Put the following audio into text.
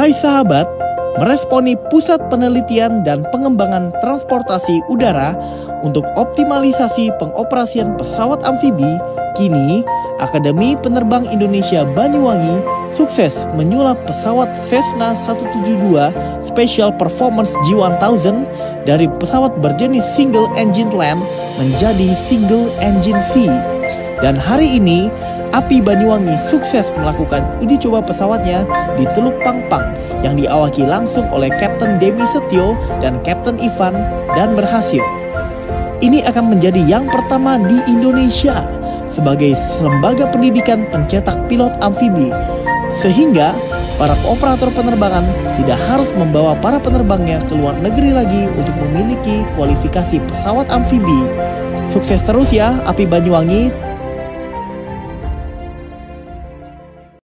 Hai sahabat, meresponi Pusat Penelitian dan Pengembangan Transportasi Udara untuk optimalisasi pengoperasian pesawat amfibi, kini Akademi Penerbang Indonesia Banyuwangi sukses menyulap pesawat Cessna 172 Special Performance G1000 dari pesawat berjenis single engine land menjadi single engine V. Dan hari ini Api Banyuwangi sukses melakukan uji coba pesawatnya di Teluk Pangpang yang diawaki langsung oleh Kapten Demi Setio dan Kapten Ivan dan berhasil. Ini akan menjadi yang pertama di Indonesia sebagai lembaga pendidikan pencetak pilot amfibi sehingga para operator penerbangan tidak harus membawa para penerbangnya ke luar negeri lagi untuk memiliki kualifikasi pesawat amfibi. Sukses terus ya Api Banyuwangi